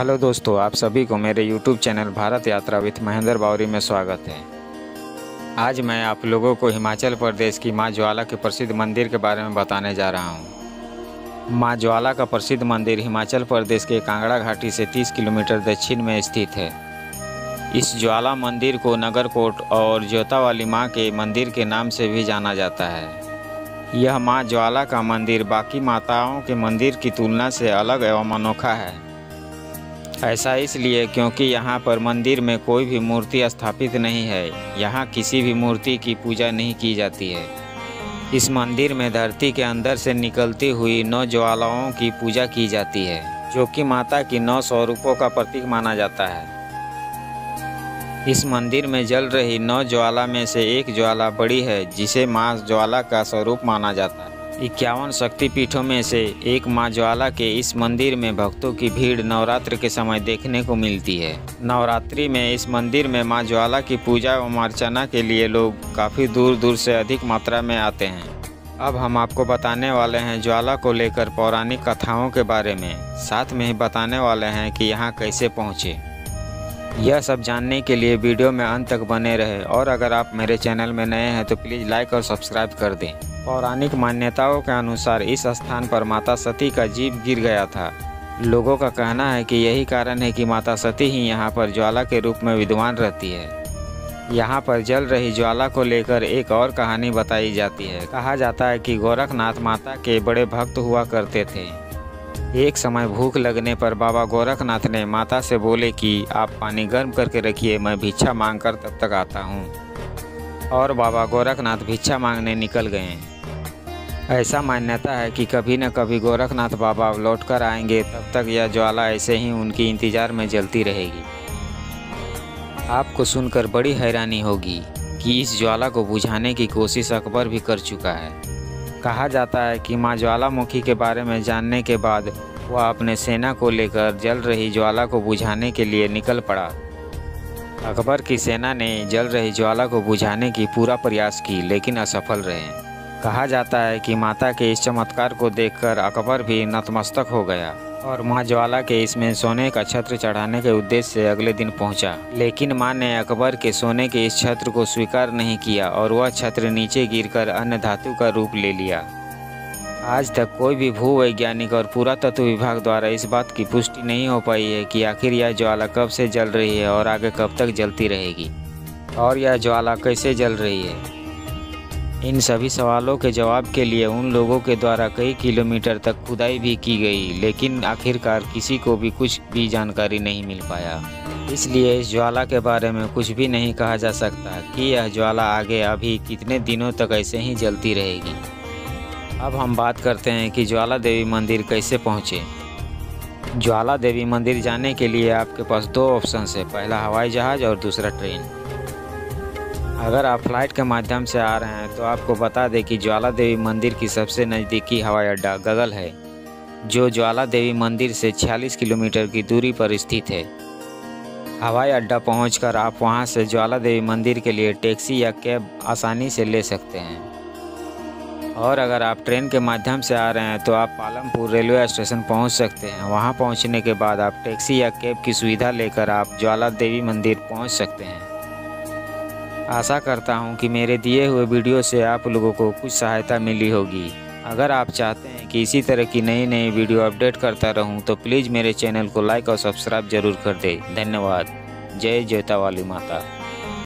Hello दोस्तों, आप सभी को मेरे यूट्यूब चैनल भारत यात्रा विथ महेंद्र बावरी में स्वागत है। आज मैं आप लोगों को हिमाचल प्रदेश की माँ ज्वाला के प्रसिद्ध मंदिर के बारे में बताने जा रहा हूँ। माँ ज्वाला का प्रसिद्ध मंदिर हिमाचल प्रदेश के कांगड़ा घाटी से 30 किलोमीटर दक्षिण में स्थित है। इस ज्वाला मंदिर को नगरकोट और ज्योता वाली माँ के मंदिर के नाम से भी जाना जाता है। यह माँ ज्वाला का मंदिर बाकी माताओं के मंदिर की तुलना से अलग एवं अनोखा है। ऐसा इसलिए क्योंकि यहाँ पर मंदिर में कोई भी मूर्ति स्थापित नहीं है। यहाँ किसी भी मूर्ति की पूजा नहीं की जाती है। इस मंदिर में धरती के अंदर से निकलती हुई नौ ज्वालाओं की पूजा की जाती है, जो कि माता की नौ स्वरूपों का प्रतीक माना जाता है। इस मंदिर में जल रही नौ ज्वाला में से एक ज्वाला बड़ी है, जिसे माँ ज्वाला का स्वरूप माना जाता है। इक्यावन शक्तिपीठों में से एक माँ ज्वाला के इस मंदिर में भक्तों की भीड़ नवरात्र के समय देखने को मिलती है। नवरात्रि में इस मंदिर में माँ ज्वाला की पूजा एवं अर्चना के लिए लोग काफ़ी दूर दूर से अधिक मात्रा में आते हैं। अब हम आपको बताने वाले हैं ज्वाला को लेकर पौराणिक कथाओं के बारे में। साथ में ही बताने वाले हैं कि यहाँ कैसे पहुँचे। यह सब जानने के लिए वीडियो में अंत तक बने रहे और अगर आप मेरे चैनल में नए हैं तो प्लीज़ लाइक और सब्सक्राइब कर दें। पौराणिक मान्यताओं के अनुसार इस स्थान पर माता सती का जीव गिर गया था। लोगों का कहना है कि यही कारण है कि माता सती ही यहाँ पर ज्वाला के रूप में विद्वान रहती है। यहाँ पर जल रही ज्वाला को लेकर एक और कहानी बताई जाती है। कहा जाता है कि गोरखनाथ माता के बड़े भक्त हुआ करते थे। एक समय भूख लगने पर बाबा गोरखनाथ ने माता से बोले कि, आप पानी गर्म करके रखिए, मैं भिक्षा मांगकर तब तक आता हूँ। और बाबा गोरखनाथ भिक्षा मांगने निकल गए। ऐसा मान्यता है कि कभी न कभी गोरखनाथ बाबा लौट कर आएँगे, तब तक यह ज्वाला ऐसे ही उनकी इंतज़ार में जलती रहेगी। आपको सुनकर बड़ी हैरानी होगी कि इस ज्वाला को बुझाने की कोशिश अकबर भी कर चुका है। कहा जाता है कि माँ ज्वालामुखी के बारे में जानने के बाद वह अपने सेना को लेकर जल रही ज्वाला को बुझाने के लिए निकल पड़ा। अकबर की सेना ने जल रही ज्वाला को बुझाने की पूरा प्रयास की, लेकिन असफल रहे। कहा जाता है कि माता के इस चमत्कार को देखकर अकबर भी नतमस्तक हो गया और माँ ज्वाला के इसमें सोने का छत्र चढ़ाने के उद्देश्य से अगले दिन पहुँचा। लेकिन माँ ने अकबर के सोने के इस छत्र को स्वीकार नहीं किया और वह छत्र नीचे गिरकर अन्य धातु का रूप ले लिया। आज तक कोई भी भूवैज्ञानिक और पुरातत्व विभाग द्वारा इस बात की पुष्टि नहीं हो पाई है कि आखिर यह ज्वाला कब से जल रही है और आगे कब तक जलती रहेगी। और यह ज्वाला कैसे जल रही है? इन सभी सवालों के जवाब के लिए उन लोगों के द्वारा कई किलोमीटर तक खुदाई भी की गई, लेकिन आखिरकार किसी को भी कुछ भी जानकारी नहीं मिल पाया। इसलिए इस ज्वाला के बारे में कुछ भी नहीं कहा जा सकता कि यह ज्वाला आगे अभी कितने दिनों तक ऐसे ही जलती रहेगी। अब हम बात करते हैं कि ज्वाला देवी मंदिर कैसे पहुँचे। ज्वाला देवी मंदिर जाने के लिए आपके पास दो ऑप्शन है, पहला हवाई जहाज़ और दूसरा ट्रेन अगर आप फ़्लाइट के माध्यम से आ रहे हैं तो आपको बता दें कि ज्वाला देवी मंदिर की सबसे नज़दीकी हवाई अड्डा गगल है, जो ज्वाला देवी मंदिर से 46 किलोमीटर की दूरी पर स्थित है। हवाई अड्डा पहुंचकर आप वहाँ से ज्वाला देवी मंदिर के लिए टैक्सी या कैब आसानी से ले सकते हैं। और अगर आप ट्रेन के माध्यम से आ रहे हैं तो आप पालमपुर रेलवे स्टेशन पहुँच सकते हैं। वहाँ पहुँचने के बाद आप टैक्सी या कैब की सुविधा लेकर आप ज्वाला देवी मंदिर पहुँच सकते हैं। आशा करता हूँ कि मेरे दिए हुए वीडियो से आप लोगों को कुछ सहायता मिली होगी। अगर आप चाहते हैं कि इसी तरह की नई नई वीडियो अपडेट करता रहूँ तो प्लीज़ मेरे चैनल को लाइक और सब्सक्राइब ज़रूर कर दें। धन्यवाद। जय ज्योता वाली माता।